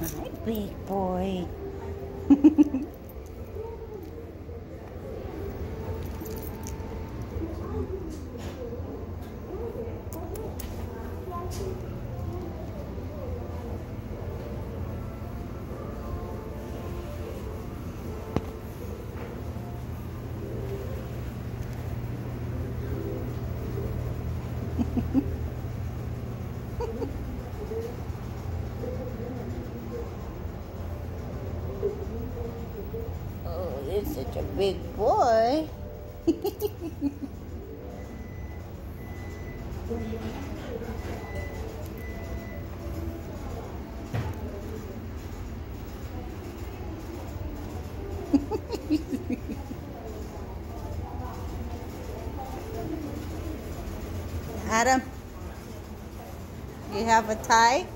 Hi, big boy. you're such a big boy. Adam, you have a tie?